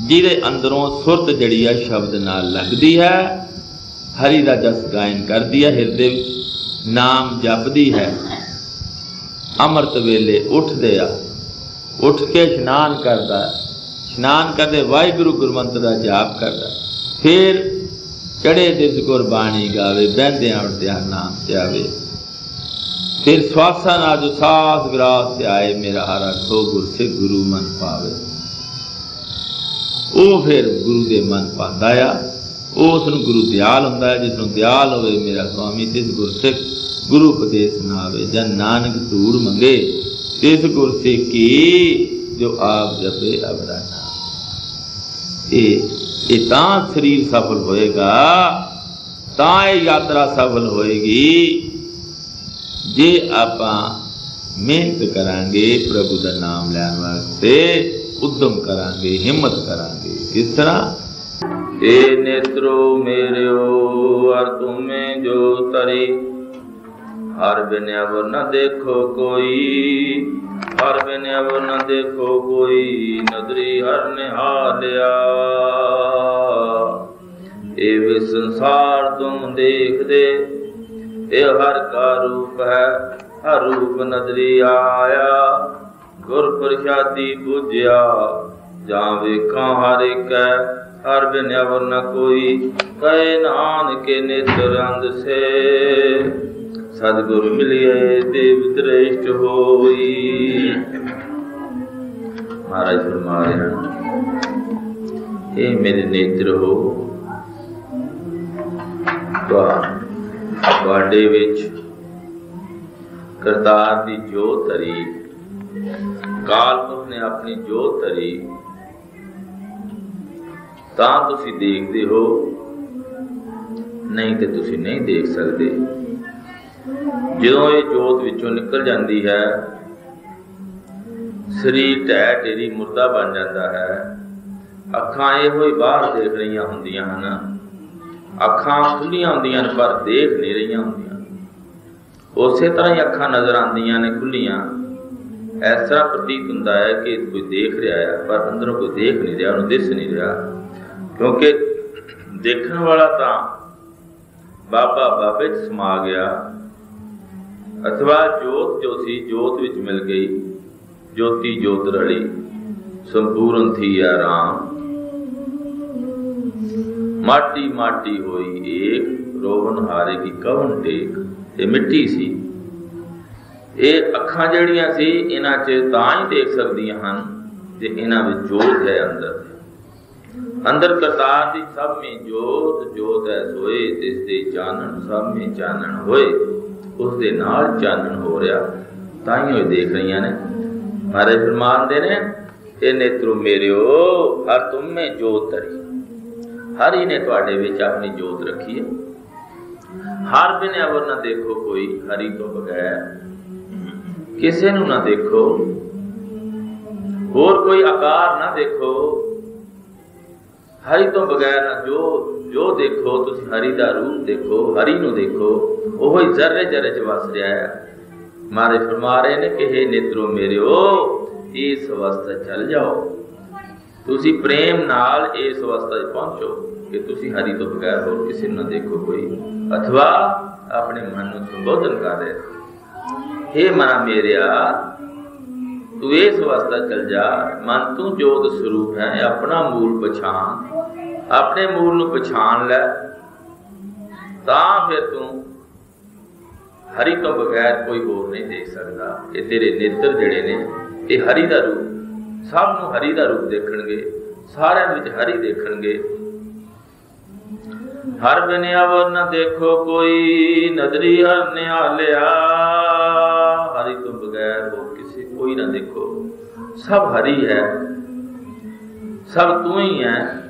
Speaker 1: ਜਿਹਦੇ ਅੰਦਰੋਂ ਸੁਰਤ ਜਿਹੜੀ ਆ ਸ਼ਬਦ ਨਾਲ ਲੱਗਦੀ ਹੈ, ਹਰੀ ਦਾ ਜਸ ਗਾਇਨ ਕਰਦੀ ਹੈ, ਹਿਰਦੇ ਵਿੱਚ ਨਾਮ ਜਪਦੀ ਹੈ। ਅੰਮ੍ਰਿਤ ਵੇਲੇ ਉੱਠਦੇ ਆ, ਉੱਠ ਕੇ ਇਸ਼ਨਾਨ ਕਰਦਾ ਇਸ਼ਨਾਨ ਕਰਦੇ ਵਾਹਿਗੁਰੂ ਗੁਰਮੰਤਰ ਦਾ ਜਾਪ ਕਰਦਾ ਫਿਰ ਚੜੇ ਦਿਸ ਗੁਰਬਾਣੀ ਗਾਵੇ, ਬਹਿੰਦਿਆਂ ਉੱਠਦਿਆਂ ਨਾਮ ਤੇ ਆਵੇ ਫਿਰ ਸਵਾਸਾਂ ਨਾਲ ਜੋ ਸਾਸ ਵਿਰਾਸ ਤੇ ਆਏ, ਮੇਰਾ ਹਰਾ ਖੋ ਗੁਰ ਸੇ ਗੁਰੂ ਮਨ ਪਾਵੇ। ਉਹ ਫਿਰ ਗੁਰੂ ਦੇ ਮਨ ਪਾਉਂਦਾ ਆ। ਉਸ ਨੂੰ ਗੁਰੂ ਦਿਆਲ ਹੁੰਦਾ ਹੈ ਜਿਸ ਨੂੰ ਦਿਆਲ ਹੋਵੇ, ਮੇਰਾ ਸੁਆਮੀ ਤਿਸ ਗੁਰਸਿੱਖ ਗੁਰੂ ਉਪਦੇਸ਼ ਨਾ ਆਵੇ ਜਨ ਨਾਨਕ ਧੂੜ ਮੰਗੇ ਤਿਸ ਕੀ ਜੋ ਆਪ ਜਪੇ ਅਬਰਾਨਾ ਇਹ ਇਹ ਤਾਂ ਸਰੀਰ ਸਫਲ ਹੋਏਗਾ, ਤਾਂ ਇਹ ਯਾਤਰਾ ਸਫਲ ਹੋਏਗੀ। ਜੇ ਆਪਾਂ ਮਿਹਨਤ ਕਰਾਂਗੇ ਪ੍ਰਭੂ ਦਾ ਨਾਮ ਲੈਣ ਵਾਸਤੇ, ਉਦਮ ਕਰਾਂਗੇ, ਹਿੰਮਤ ਕਰਾਂਗੇ ਕਿਸ ਤਰ੍ਹਾਂ ਏ ਨੇਤਰੋ ਮੇਰਿਓ ਅਰ ਤੁਮੇ ਜੋ ਤਰੀ, ਹਰ ਬਿਨ ਅਵਰ ਨ ਦੇਖੋ ਕੋਈ, ਹਰ ਬਿਨ ਅਵਰ ਨ ਦੇਖੋ ਕੋਈ, ਨਦਰੀ ਹਰ ਨਿਹਾਲਿਆ। ਏ ਵੇ ਸੰਸਾਰ ਤੁਮ ਦੇਖਦੇ ਇਹ ਹਰ ਕਾ ਰੂਪ ਹੈ, ਹਰ ਰੂਪ ਨਦਰੀ ਆਇਆ। ਗੁਰ ਪ੍ਰਸਾਦੀ ਬੁਝਿਆ ਜਾਂ ਵੇਖਾਂ ਹਰ ਇੱਕ, ਹਰ ਬਿਨ ਅਵਰ ਨ ਕੋਈ। ਕਹੇ ਨਾਨਕੇ ਨਿਤਰ ਅੰਦ ਸੇ, ਸਤਿਗੁਰ ਮਿਲਿਏ ਦੇਵ ਦ੍ਰਿਸ਼ਟ ਹੋਈ। ਮਹਾਰਾਜ ਫਰਮਾ ਰਹੇ ਹਨ, ਇਹ ਮੇਰੇ ਨੇਤਰ ਹੋ। ਤੁਹਾਡੇ ਵਿੱਚ ਕਰਤਾਰ ਦੀ ਜੋਤ ਧਰੀ, ਕਾਲ ਨੇ ਆਪਣੀ ਜੋਤ ਧਰੀ, ਤਾਂ ਤੁਸੀਂ ਦੇਖਦੇ ਹੋ, ਨਹੀਂ ਤੇ ਤੁਸੀਂ ਨਹੀਂ ਦੇਖ ਸਕਦੇ। ਜਦੋਂ ਇਹ ਜੋਤ ਵਿੱਚੋਂ ਨਿਕਲ ਜਾਂਦੀ ਹੈ, ਸਰੀਰ ਢਹਿ ਢੇਰੀ ਮੁਰਦਾ ਬਣ ਜਾਂਦਾ ਹੈ। ਅੱਖਾਂ ਇਹੋ ਹੀ ਬਾਹਰ ਦੇਖ ਰਹੀਆਂ ਹੁੰਦੀਆਂ ਹਨ। ਅੱਖਾਂ ਖੁੱਲੀਆਂ ਹੁੰਦੀਆਂ ਨੇ, ਪਰ ਦੇਖ ਨਹੀਂ ਰਹੀਆਂ ਹੁੰਦੀਆਂ। ਉਸੇ ਤਰ੍ਹਾਂ ਹੀ ਅੱਖਾਂ ਨਜ਼ਰ ਆਉਂਦੀਆਂ ਨੇ, ਖੁੱਲੀਆਂ। ਇਸ ਤਰ੍ਹਾਂ ਪ੍ਰਤੀਤ ਹੁੰਦਾ ਹੈ ਕਿ ਕੋਈ ਦੇਖ ਰਿਹਾ ਹੈ, ਪਰ ਅੰਦਰੋਂ ਕੋਈ ਦੇਖ ਨਹੀਂ ਰਿਹਾ, ਉਹਨੂੰ ਦਿਸ ਨਹੀਂ ਰਿਹਾ। ਕਿਉਂਕਿ ਦੇਖਣ ਵਾਲਾ ਤਾਂ ਬਾਬਾ ਬਾਬੇ ਚ ਸਮਾ ਗਿਆ। ਅਥਵਾ ਜੋਤ ਜੋ ਸੀ, ਜੋਤ ਵਿੱਚ ਮਿਲ ਗਈ। ਜੋਤੀ ਜੋਤ ਰਲੀ। ਸੰਪੂਰਨ ਥੀ ਆਰਾਮ ਮਾਟੀ ਮਾਟੀ ਹੋਈ ਏਕ, ਰੋਵਨ ਹਾਰੇ ਕੀ ਕਵਨ ਟੇਕ, ਤੇ ਮਿੱਟੀ ਸੀ। ਇਹ ਅੱਖਾਂ ਜਿਹੜੀਆਂ ਸੀ, ਇਹਨਾਂ 'ਚ ਤਾਂ ਹੀ ਦੇਖ ਸਕਦੀਆਂ ਹਨ, ਤੇ ਇਹਨਾਂ ਵਿੱਚ ਜੋਤ ਹੈ ਅੰਦਰ। ਅੰਦਰ ਕਰਤਾਰ ਦੀ ਸਭ ਮੇ ਜੋਤ ਜੋਤ ਹੈ ਸੋਏ ਤਿਸ ਦੇ ਚਾਨਣ ਸਭ ਮੇ ਚਾਨਣ ਹੋਏ, ਉਸ ਦੇ ਨਾਲ ਚਾਨਣ ਹੋ ਰਿਹਾ, ਤਾਂ ਹੀ ਉਹ ਦੇਖ ਰਹੀਆਂ ਨੇ। ਮਾਰੇ ਫਰਮਾਨਦੇ ਨੇ, ਇਹ ਨੇਤਰੋ ਮੇਰਿਓ, ਹਰ ਤੁਮ ਮੇ ਜੋਤ ਤਰੀ ਹਰ ਹੀ ਨੇ ਤੁਹਾਡੇ ਵਿੱਚ ਆਪਣੀ ਜੋਤ ਰੱਖੀ ਹੈ। ਹਰ ਬਿਨ ਅਵਰ ਨਾ ਦੇਖੋ ਕੋਈ ਹਰੀ ਤੋਂ ਬਗੈਰ। ਕਿਸੇ ਨੂੰ ਨਾ ਦੇਖੋ। ਹੋਰ ਕੋਈ ਆਕਾਰ ਨਾ ਦੇਖੋ। ਹਰੀ ਤੋਂ ਬਗੈਰ ਨਾ ਜੋ ਜੋ ਦੇਖੋ, ਤੁਸੀਂ ਹਰੀ ਦਾ ਰੂਪ ਦੇਖੋ, ਹਰੀ ਨੂੰ ਦੇਖੋ। ਉਹ ਹੀ ਜਰੇ ਜ਼ਰਰੇ ਚ ਵਸ ਰਿਹਾ ਹੈ। ਮਾਰੇ ਫਰਮਾ ਰਹੇ ਨੇ ਕਿ ਇਹ ਨੇਤਰੋ ਮੇਰਿਓ, ਇਸ ਅਵਸਥਾ ਚੱਲ ਜਾਓ। ਤੁਸੀਂ ਪ੍ਰੇਮ ਨਾਲ ਇਸ ਅਵਸਥਾ 'ਚ ਪਹੁੰਚੋ ਕਿ ਤੁਸੀਂ ਹਰੀ ਤੋਂ ਬਗੈਰ ਹੋਰ ਕਿਸੇ ਨੂੰ ਨਾ ਦੇਖੋ ਕੋਈ, ਅਥਵਾ ਆਪਣੇ ਮਨ ਨੂੰ ਸੰਬੋਧਨ ਕਰ ਰਹੇ हे ਮਨਾ ਮੇਰਿਆ, ਤੂੰ ਇਸ ਅਵਸਥਾ ਚਲ ਜਾ। ਮਨ ਤੂੰ ਜੋਤ ਸਰੂਪ ਹੈ, ਆਪਣਾ ਮੂਲ ਪਛਾਣ। ਆਪਣੇ ਮੂਲ ਨੂੰ ਪਛਾਣ ਲੈ। ਤਾਂ ਫਿਰ ਤੂੰ ਹਰੀ ਤੋਂ ਬਗੈਰ ਕੋਈ ਹੋਰ ਨਹੀਂ ਦੇਖ ਸਕਦਾ। ਇਹ ਤੇਰੇ ਨੇਤਰ ਜਿਹੜੇ ਨੇ, ਇਹ ਹਰੀ ਦਾ ਰੂਪ ਸਭ ਨੂੰ ਹਰੀ ਦਾ ਰੂਪ ਦੇਖਣਗੇ, ਸਾਰਿਆਂ ਵਿੱਚ ਹਰੀ ਦੇਖਣਗੇ। ਹਰ ਬਿਨਿਆ ਵਰ ਨ ਦੇਖੋ ਕੋਈ ਨਦਰੀ ਹਰ ਨਿਹਾਲਿਆ ਹਰੀ ਤੋਂ ਬਗੈਰ ਹੋਰ ਕਿਸੇ ਕੋਈ ਨਾ ਦੇਖੋ। ਸਭ ਹਰੀ ਹੈ। ਸਭ ਤੂੰ ਹੀ ਹੈ।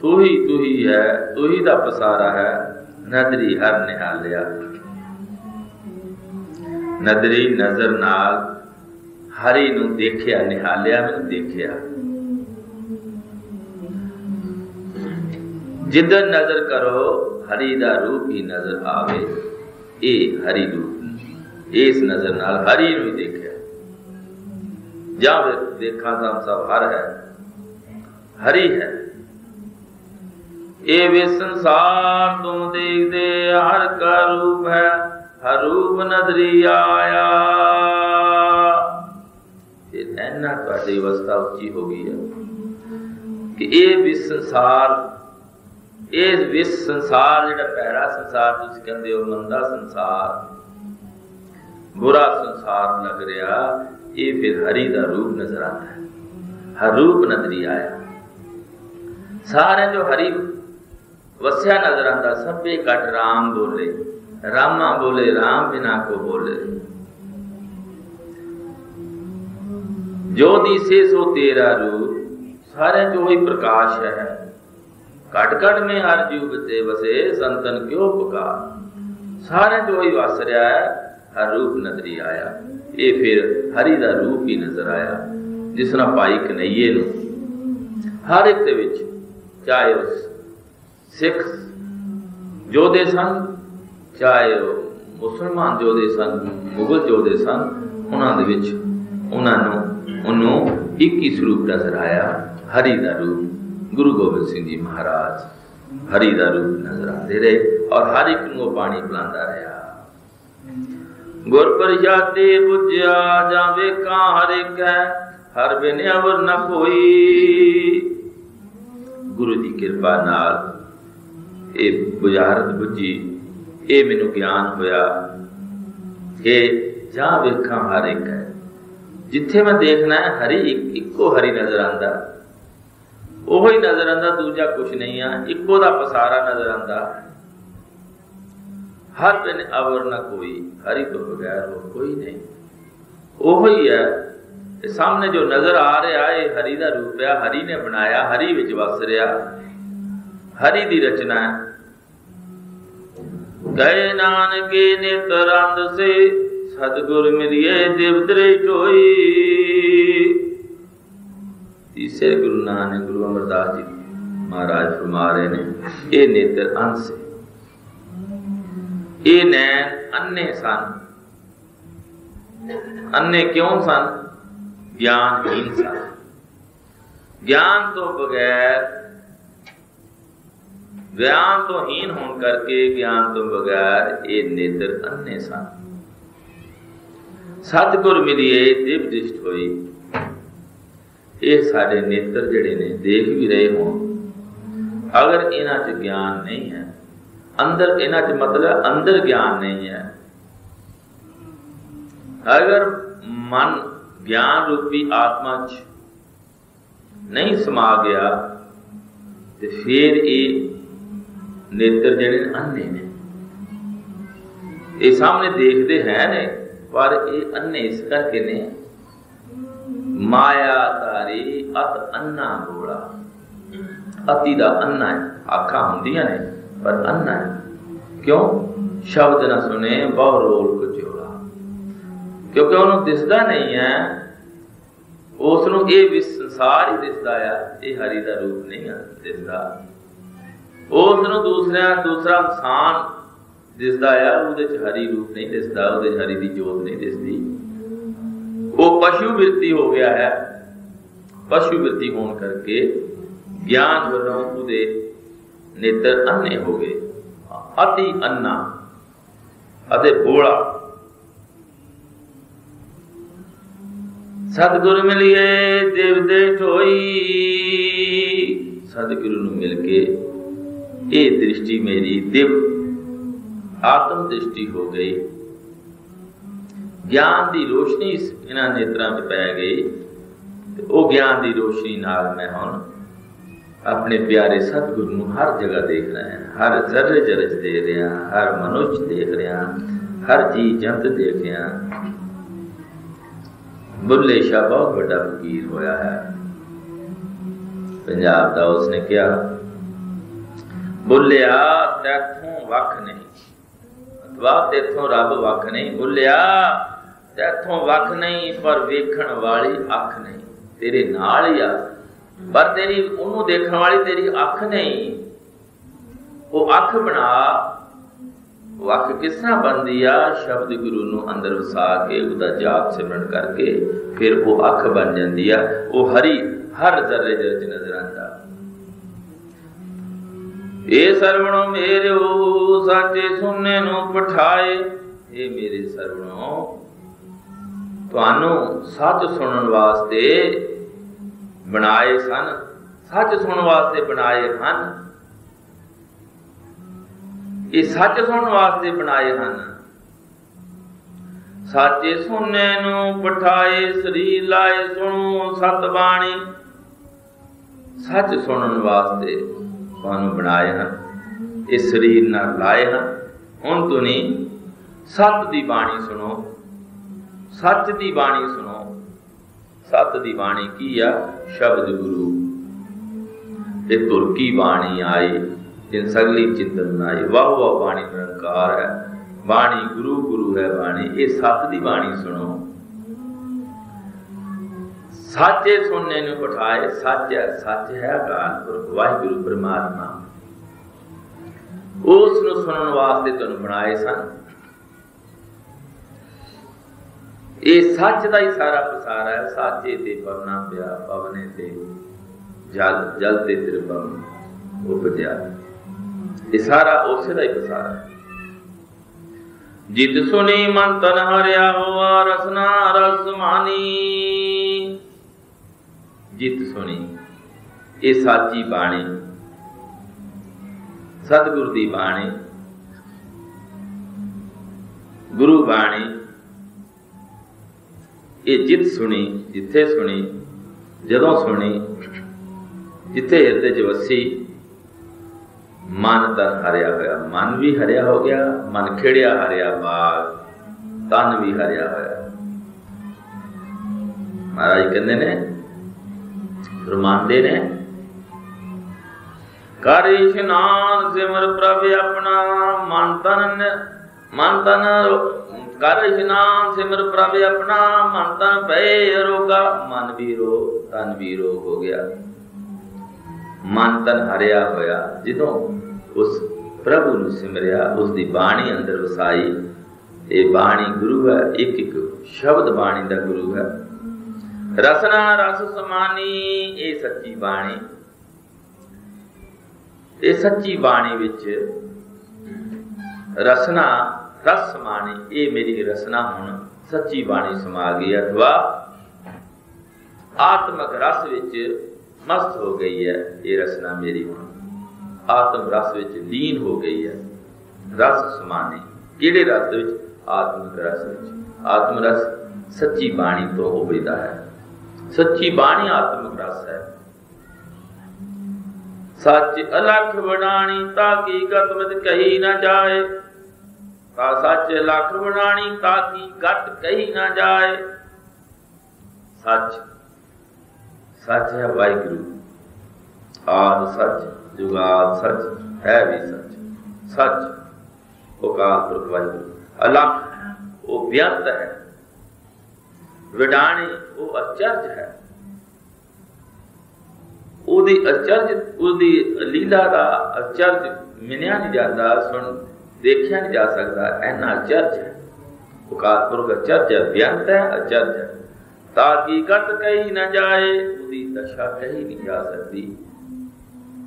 Speaker 1: ਤੂੰ ਹੀ ਤੂੰ ਹੀ ਹੈ। ਤੂੰ ਹੀ ਦਾ ਪਸਾਰਾ ਹੈ। ਨਦਰੀ ਹਰ ਨਿਹਾਲਿਆ। ਨਦਰੀ ਨਜ਼ਰ ਨਾਲ ਹਰੀ ਨੂੰ ਦੇਖਿਆ, ਨਿਹਾਲਿਆ, ਮੈਨੂੰ ਦੇਖਿਆ। ਜਿੱਧਰ ਨਜ਼ਰ ਕਰੋ, ਹਰੀ ਦਾ ਰੂਪ ਹੀ ਨਜ਼ਰ ਆਵੇ। ਇਹ ਹਰੀ ਰੂਪ ਇਸ ਨਜ਼ਰ ਨਾਲ ਹਰੀ ਨੂੰ ਹੀ ਦੇਖਿਆ। ਜਾਂ ਦੇਖਾਂ ਤਾਂ ਸਭ ਹਰ ਹੈ। ਹਰੀ ਹੈ। ਇਹ ਵੇ ਸੰਸਾਰ ਤੋਂ ਦੇਖਦੇ ਹਰ ਕਾ ਰੂਪ ਹੈ। ਹਰ ਰੂਪ ਨਦਰੀ ਆਇਆ। ਇਹ ਐਨਾ ਤੁਹਾਡੀ ਅਵਸਥਾ ਉੱਚੀ ਹੋ ਗਈ ਹੈ ਕਿ ਇਹ ਵੀ ਸੰਸਾਰ, ਇਹ ਵਿਸ ਸੰਸਾਰ ਜਿਹੜਾ ਪੈਰਾ ਸੰਸਾਰ ਤੁਸੀਂ ਕਹਿੰਦੇ ਹੋ, ਮੰਦਾ ਸੰਸਾਰ, ਬੁਰਾ ਸੰਸਾਰ ਲੱਗ ਰਿਹਾ, ਇਹ ਫਿਰ ਹਰੀ ਦਾ ਰੂਪ ਨਜ਼ਰ ਆਉਂਦਾ ਹੈ। ਹਰ ਰੂਪ ਨਜ਼ਰੀ ਆਇਆ। ਸਾਰੇ ਜੋ ਹਰੀ ਵਸਿਆ ਨਜ਼ਰ ਆਂਦਾ ਸਭੇ ਘਟ ਰਾਮ ਬੋਲੇ। ਰਾਮਾ ਬੋਲੇ, ਰਾਮ ਬਿਨਾ ਕੋ ਬੋਲੇ। ਜੋ ਦੀਸੇ ਸੋ ਤੇਰਾ ਰੂਪ ਸਾਰੇ ਜੋ ਹੀ ਪ੍ਰਕਾਸ਼ ਹੈ। ਘਟ ਘਟ ਮੇ ਹਰ ਜੀਵ ਬਤੇ ਵਸੇ, ਸੰਤਨ ਕਿਉ ਪੁਕਾਰ? ਸਾਰੇ ਜੋ ਹੀ ਵਸ ਰਿਹਾ ਹੈ, ਹਰ ਰੂਪ ਨਜ਼ਰੀ ਆਇਆ। ਇਹ ਫਿਰ ਹਰੀ ਦਾ ਰੂਪ ਹੀ ਨਜ਼ਰ ਆਇਆ, ਜਿਸ ਨਾਲ ਭਾਈ ਕਨਈਏ ਨੂੰ। ਹਰ ਇੱਕ ਦੇ ਵਿੱਚ ਚਾਹੇ ਉਸ ਸਿੱਖ ਜੋਦੇ ਸਨ, ਚਾਹੇ ਉਹ ਮੁਸਲਮਾਨ ਜੋਦੇ ਸਨ, ਮੁਗਲ ਜੋਦੇ ਸਨ, ਉਹਨਾਂ ਦੇ ਵਿੱਚ ਉਹਨਾਂ ਨੂੰ ਉਹਨੂੰ ਇੱਕ ਹੀ ਸਰੂਪ ਨਜ਼ਰ ਆਇਆ ਹਰੀ ਦਾ ਰੂਪ, ਗੁਰੂ ਗੋਬਿੰਦ ਸਿੰਘ ਜੀ ਮਹਾਰਾਜ ਹਰੀ ਦਾ ਰੂਪ ਨਜ਼ਰ ਆਉਂਦੇ ਰਹੇ ਔਰ ਹਰ ਇੱਕ ਨੂੰ ਉਹ ਪਾਣੀ ਪਿਲਾਉਂਦਾ ਰਿਹਾ। ਗੁਰ ਪ੍ਰਸਾਦੇ ਬੁਝਿਆ ਜਾਂ ਵੇਖਾਂ ਹਰ ਇੱਕ ਹੈ ਹਰ ਬਿਨ ਅਵਰ ਨ ਕੋਈ। ਗੁਰੂ ਦੀ ਕਿਰਪਾ ਨਾਲ ਇਹ ਬੁਝਾਰਤ ਬੁਝੀ, ਇਹ ਮੈਨੂੰ ਗਿਆਨ ਹੋਇਆ ਕਿ ਜਾਂ ਵੇਖਾਂ ਹਰ ਇੱਕ। ਹੈ ਜਿੱਥੇ ਮੈਂ ਦੇਖਣਾ ਹੈ, ਹਰੀ ਇੱਕੋ ਹਰੀ ਨਜ਼ਰ ਆਂਦਾ ਉਹੋ ਹੀ ਨਜ਼ਰ ਆਂਦਾ ਦੂਜਾ ਕੁਝ ਨਹੀਂ ਆ, ਇੱਕੋ ਦਾ ਪਸਾਰਾ ਨਜ਼ਰ ਆਂਦਾ ਹਰ ਬਿਨ ਅਵਰ ਨਾ ਕੋਈ, ਹਰੀ ਤੋਂ ਬਗੈਰ ਹੋਰ ਕੋਈ ਨਹੀਂ। ਉਹੋ ਹੀ ਹੈ ਇਹ ਸਾਹਮਣੇ ਜੋ ਨਜ਼ਰ ਆ ਰਿਹਾ, ਇਹ ਹਰੀ ਦਾ ਰੂਪ ਹੈ ਹਰੀ ਨੇ ਬਣਾਇਆ, ਹਰੀ ਵਿੱਚ ਵਸ ਰਿਹਾ। ਹਰੀ ਦੀ ਰਚਨਾ ਹੈ। ਗਏ ਨਾਨਕੇ ਨਿਤਰੰਦ ਸੇ ਸਤਗੁਰ ਮਿਲਿਏ ਦਿਵਦਰੇ ਢੋਈ ਤੀਸਰੇ ਗੁਰੂ ਨਾਨਕ ਗੁਰੂ ਅਮਰਦਾਸ ਜੀ ਮਹਾਰਾਜ ਫਰਮਾ ਰਹੇ ਨੇ ਇਹ ਨੇਤਰ ਅੰਸ਼ ਇਹ ਨੈਣ ਅੰਨੇ ਸਨ ਅੰਨੇ ਕਿਉਂ ਸਨ ਗਿਆਨਹੀਨ ਸਨ ਗਿਆਨ ਤੋਂ ਬਗੈਰ ਗਿਆਨ ਤੋਂ ਹੀਨ ਹੋਣ ਕਰਕੇ ਗਿਆਨ ਤੋਂ ਬਗੈਰ ਇਹ ਨੇਤਰ ਅੰਨੇ ਸਨ ਸਤਿਗੁਰ ਮਿਲਿਏ ਦਿਵ ਦ੍ਰਿਸ਼ਟ ਹੋਈ। ਇਹ ਸਾਡੇ ਨੇਤਰ ਜਿਹੜੇ ਨੇ, ਦੇਖ ਵੀ ਰਹੇ ਹੋਣ। ਅਗਰ ਇਹਨਾਂ 'ਚ ਗਿਆਨ ਨਹੀਂ ਹੈ, ਅੰਦਰ ਇਹਨਾਂ 'ਚ ਮਤਲਬ ਅੰਦਰ ਗਿਆਨ ਨਹੀਂ ਹੈ। ਅਗਰ ਮਨ ਗਿਆਨ ਰੂਪੀ ਆਤਮਾ 'ਚ ਨਹੀਂ ਸਮਾ ਗਿਆ, ਤੇ ਫਿਰ ਇਹ ਨੇਤਰ ਜਿਹੜੇ ਅੰਨੇ ਨੇ। ਇਹ ਸਾਹਮਣੇ ਦੇਖਦੇ ਹੈ ਨੇ। ਪਰ ਇਹ ਅੰਨੇ ਇਸ ਕਰਕੇ ਨੇ ਮਾਇਆ ਧਾਰੀ ਅਤ ਅੰਨਾ ਗੋੜਾ ਅਤੀ ਦਾ ਅੰਨਾ ਹੈ ਅੱਖਾਂ ਹੁੰਦੀਆਂ ਨੇ, ਪਰ ਅੰਨਾ ਹੈ। ਕਿਉਂ? ਸ਼ਬਦ ਨਾ ਸੁਨੇ ਬਹੁ ਰੋਲ ਕੋ ਜੋੜਾ ਕਿਉਂਕਿ ਉਹਨੂੰ ਦਿਸਦਾ ਨਹੀਂ ਹੈ ਉਸ ਨੂੰ ਇਹ ਵੀ ਸੰਸਾਰ ਹੀ ਦਿਸਦਾ ਆ, ਇਹ ਹਰੀ ਦਾ ਰੂਪ ਨਹੀਂ ਦਿਸਦਾ। ਉਸ ਨੂੰ ਦੂਸਰਾ ਦੂਸਰਾ ਇਨਸਾਨ ਦਿਸਦਾ ਆ, ਉਹਦੇ ਚ ਹਰੀ ਰੂਪ ਨਹੀਂ ਦਿਸਦਾ, ਉਹਦੇ ਚ ਹਰੀ ਦੀ ਜੋਤ ਨਹੀਂ ਦਿਸਦੀ। ਉਹ ਪਸ਼ੂ ਬਿਰਤੀ ਹੋ ਗਿਆ ਹੈ। ਪਸ਼ੂ ਬਿਰਤੀ ਹੋਣ ਕਰਕੇ ਗਿਆਨ ਵੱਲੋਂ ਉਹਦੇ ਨੇਤਰ ਅੰਨੇ ਹੋ ਗਏ। ਅਤੀ ਅੰਨਾ ਅਤੇ ਬੋਲਾ। ਸਤਿਗੁਰ ਮਿਲਿਏ, ਦੇਵ ਦੇ ਢੋਈ। ਸਤਿਗੁਰੂ ਨੂੰ ਮਿਲ ਕੇ ਇਹ ਦ੍ਰਿਸ਼ਟੀ ਮੇਰੀ ਦਿਵ ਆਤਮ ਦ੍ਰਿਸ਼ਟੀ ਹੋ ਗਈ। ਗਿਆਨ ਦੀ ਰੋਸ਼ਨੀ ਇਹਨਾਂ ਨੇਤਰਾਂ 'ਚ ਪੈ ਗਈ ਤੇ ਉਹ ਗਿਆਨ ਦੀ ਰੋਸ਼ਨੀ ਨਾਲ ਮੈਂ ਹੁਣ ਆਪਣੇ ਪਿਆਰੇ ਸਤਿਗੁਰੂ ਨੂੰ ਹਰ ਜਗ੍ਹਾ ਦੇਖ ਰਿਹਾ ਹਾਂ। ਹਰ ਜ਼ਰਰੇ ਜ਼ਰਰੇ 'ਚ ਦੇਖ ਰਿਹਾ ਹਰ ਮਨੁੱਖ ਦੇਖ ਰਿਹਾ ਹਰ ਜੀ ਜੰਤ ਦੇਖ ਰਿਹਾ ਬੁੱਲੇ ਸ਼ਾਹ ਬਹੁਤ ਵੱਡਾ ਫਕੀਰ ਹੋਇਆ ਹੈ। ਪੰਜਾਬ ਦਾ ਉਸਨੇ ਕਿਹਾ ਬੁੱਲਿਆ ਤੈਥੋਂ ਵੱਖ ਨਹੀਂ। ਵਾਹ ਤੇਥੋਂ ਰੱਬ ਵੱਖ ਨਹੀਂ ਬੁੱਲਿਆ ਤੇਥੋਂ ਵੱਖ ਨਹੀਂ, ਪਰ ਵੇਖਣ ਵਾਲੀ ਅੱਖ ਨਹੀਂ। ਤੇਰੇ ਨਾਲ ਹੀ ਆ। ਪਰ ਤੇਰੀ, ਉਹਨੂੰ ਦੇਖਣ ਵਾਲੀ ਤੇਰੀ ਅੱਖ ਨਹੀਂ। ਉਹ ਅੱਖ ਬਣਾ। ਵੱਖ ਕਿਸ ਤਰ੍ਹਾਂ ਬਣਦੀ ਆ? ਸ਼ਬਦ ਗੁਰੂ ਨੂੰ ਅੰਦਰ ਵਸਾ ਕੇ ਉਹਦਾ ਜਾਪ ਸਿਮਰਨ ਕਰਕੇ ਫਿਰ ਉਹ ਅੱਖ ਬਣ ਜਾਂਦੀ ਆ। ਉਹ ਹਰੀ, ਹਰ ਜ਼ਰਰੇ ਦੇ ਨਜ਼ਰ ਆਉਂਦਾ। ਇਹ ਸਰਵਣੋ ਮੇਰਿਓ, ਸਾਚੇ ਸੁਣਨੇ ਨੂੰ ਪਠਾਏ। ਇਹ ਮੇਰੇ ਸਰਵਣੋ, ਤੁਹਾਨੂੰ ਸੱਚ ਸੁਣਨ ਵਾਸਤੇ ਬਣਾਏ ਸਨ। ਸੱਚ ਸੁਣਨ ਵਾਸਤੇ ਬਣਾਏ ਹਨ। ਇਹ ਸੱਚ ਸੁਣਨ ਵਾਸਤੇ ਬਣਾਏ ਹਨ। ਸਾਚੇ ਸੁਣਨੇ ਨੂੰ ਪਠਾਏ ਸਰੀਰ ਲਾਏ ਸੁਣੋ ਸਤ ਬਾਣੀ ਸੱਚ ਸੁਣਨ ਵਾਸਤੇ ਤੁਹਾਨੂੰ ਬਣਾਏ ਹਨ। ਇਹ ਸਰੀਰ ਨਾਲ ਲਾਏ ਹਨ। ਹੁਣ ਤੁਸੀਂ ਸਤ ਦੀ ਬਾਣੀ ਸੁਣੋ। ਸੱਚ ਦੀ ਬਾਣੀ ਸੁਣੋ। ਸਤ ਦੀ ਬਾਣੀ ਕੀ ਆ? ਸ਼ਬਦ ਗੁਰੂ। ਇਹ ਤੁਰਕੀ ਬਾਣੀ ਆਈ ਜਿਨ ਸਗਲੀ ਚਿੰਤਨ ਆਈ ਵਾਹ ਵਾਹ ਬਾਣੀ ਨਿਰੰਕਾਰ ਹੈ। ਬਾਣੀ ਗੁਰੂ ਗੁਰੂ ਹੈ ਬਾਣੀ। ਇਹ ਸਤ ਦੀ ਬਾਣੀ ਸੁਣੋ। ਸਾਚੇ ਸੁਣਨੇ ਨੂੰ ਬਿਠਾਏ, ਸੱਚ ਹੈ ਸੱਚ ਹੈ ਅਕਾਲ ਪੁਰਖ, ਵਾਹਿਗੁਰੂ ਪਰਮਾਤਮਾ। ਉਸ ਨੂੰ ਸੁਣਨ ਵਾਸਤੇ ਤੁਹਾਨੂੰ ਬਣਾਏ ਸਨ। ਇਹ ਸੱਚ ਦਾ ਹੀ ਸਾਰਾ ਪਸਾਰ ਹੈ, ਸਾਚੇ ਤੇ ਪਵਨਾ ਪਿਆ, ਪਵਨੇ ਤੇ ਜਲ ਜਲ ਤੇ ਤ੍ਰਿਪਮ ਉਪਜਿਆ। ਇਹ ਸਾਰਾ ਉਸੇ ਦਾ ਹੀ ਪਸਾਰ ਹੈ। ਜਿਤ ਸੁਣੀ ਮਨ ਤਨ ਹਰਿਆ, ਹੋਆ ਰਸਨਾ ਰਸ ਮਾਨੀ। ਜਿਤ ਸੁਣੀ, ਇਹ ਸਾਚੀ ਬਾਣੀ। ਸਤਿਗੁਰ ਦੀ ਬਾਣੀ। ਗੁਰੂ ਬਾਣੀ। ਇਹ ਜਿੱਤ ਸੁਣੀ, ਜਿੱਥੇ ਸੁਣੀ, ਜਦੋਂ ਸੁਣੀ, ਜਿੱਥੇ ਹਿਰਦੇ 'ਚ ਵਸੀ, ਮਨ ਤਾਂ ਹਰਿਆ ਹੋਇਆ। ਮਨ ਵੀ ਹਰਿਆ ਹੋ ਗਿਆ, ਮਨ ਖੇੜਿਆ ਹਰਿਆ ਬਾਗ, ਤਨ ਵੀ ਹਰਿਆ ਹੋਇਆ। ਮਹਾਰਾਜ ਕਹਿੰਦੇ ਨੇ ਫਰਮਾਉਂਦੇ ਨੇ, ਕਰ ਇਸ਼ਨਾਨ ਸਿਮਰ ਪ੍ਰਭ ਆਪਣਾ ਮਨ ਤਨ ਮਨ ਤਨ ਕਰ ਇਸ਼ਨਾਨ ਸਿਮਰ ਪ੍ਰਭ ਆਪਣਾ ਮਨ ਤਨ ਭੈ ਰੋਗਾ ਮਨ ਵੀ ਰੋ, ਤਨ ਵੀ ਰੋ ਹੋ ਗਿਆ। ਮਨ ਤਨ ਹਰਿਆ ਹੋਇਆ, ਜਦੋਂ ਉਸ ਪ੍ਰਭੂ ਨੂੰ ਸਿਮਰਿਆ ਉਸ ਦੀ ਬਾਣੀ ਅੰਦਰ ਵਸਾਈ। ਇਹ ਬਾਣੀ ਗੁਰੂ ਹੈ ਇੱਕ ਇੱਕ ਸ਼ਬਦ ਬਾਣੀ ਦਾ ਗੁਰੂ ਹੈ। ਰਸਨਾ ਰਸ ਸਮਾਨੀ, ਇਹ ਸੱਚੀ ਬਾਣੀ। ਇਹ ਸੱਚੀ ਬਾਣੀ ਵਿੱਚ ਰਸਨਾ, ਰਸ ਸਮਾਨੀ, ਇਹ ਮੇਰੀ ਰਸਨਾ ਹੁਣ ਸੱਚੀ ਬਾਣੀ ਸਮਾ ਗਈ ਅਥਵਾ ਆਤਮਕ ਰਸ ਵਿੱਚ ਮਸਤ ਹੋ ਗਈ ਹੈ, ਇਹ ਰਸਨਾ ਮੇਰੀ ਹੁਣ। ਆਤਮ ਰਸ ਵਿੱਚ ਲੀਨ ਹੋ ਗਈ ਹੈ, ਰਸ ਸਮਾਨੀ। ਕਿਹੜੇ ਰਸ ਵਿੱਚ? ਆਤਮਕ ਰਸ ਵਿੱਚ। ਆਤਮ ਰਸ ਸੱਚੀ ਬਾਣੀ ਤੋਂ ਉਪਜਦਾ ਹੈ। ਸੱਚੀ ਬਾਣੀ ਆਤਮ ਰਸ ਹੈ। ਸੱਚ ਅਲਖ ਬਣਾਣੀ ਤਾਂ ਕੀ ਗਤ ਮਤ ਕਹੀ ਨਾ ਜਾਏ। ਤਾਂ ਸੱਚ ਲਖ ਬਣਾਣੀ ਤਾਂ ਕੀ ਗਤ ਕਹੀ ਨਾ ਜਾਏ। ਸੱਚ ਸੱਚ ਹੈ ਵਾਹਿਗੁਰੂ। ਆਦ ਸੱਚ, ਜੁਗਾਦ ਸੱਚ, ਹੈ ਵੀ ਸੱਚ। ਸੱਚ ਉਕਾਰ ਪੁਰਖ ਵਾਹਿਗੁਰੂ। ਅਲਖ, ਉਹ ਵਿਅੰਤ ਹੈ। ਵਿਡਾਣੀ, ਉਹ ਅਚਰਜ ਹੈ। ਉਹਦੀ ਅਚਰਜ, ਉਹਦੀ ਲੀਲਾ ਦਾ ਅਚਰਜ ਮਿਨਿਆ ਨਹੀਂ ਜਾਂਦਾ, ਸੁਣ, ਦੇਖਿਆ ਨਹੀਂ ਜਾ ਸਕਦਾ ਐਨਾ ਅਚਰਜ ਹੈ। ਉਕਾਰ ਅਚਰਜ ਹੈ ਹੈ, ਅਚਰਜ ਤਾਂ ਕੀ ਕਹੀ ਨਾ ਜਾਏ, ਉਹਦੀ ਦਸ਼ਾ ਕਹੀ ਨਹੀਂ ਜਾ ਸਕਦੀ।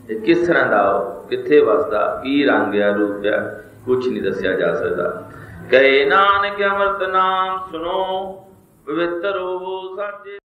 Speaker 1: ਇਹ ਕਿਸ ਤਰ੍ਹਾਂ ਦਾ ਉਹ, ਕਿੱਥੇ ਵਸਦਾ, ਕੀ ਰੰਗ ਹੈ, ਰੂਪ ਹੈ ਕੁਝ ਨਹੀਂ ਦੱਸਿਆ ਜਾ ਸਕਦਾ। ਕਹੇ ਨਾਨਕ ਅਮਰਤ ਨਾਮ ਸੁਣੋ ਪਵਿੱਤਰ ਹੋਵੋ ਸਾਚੇ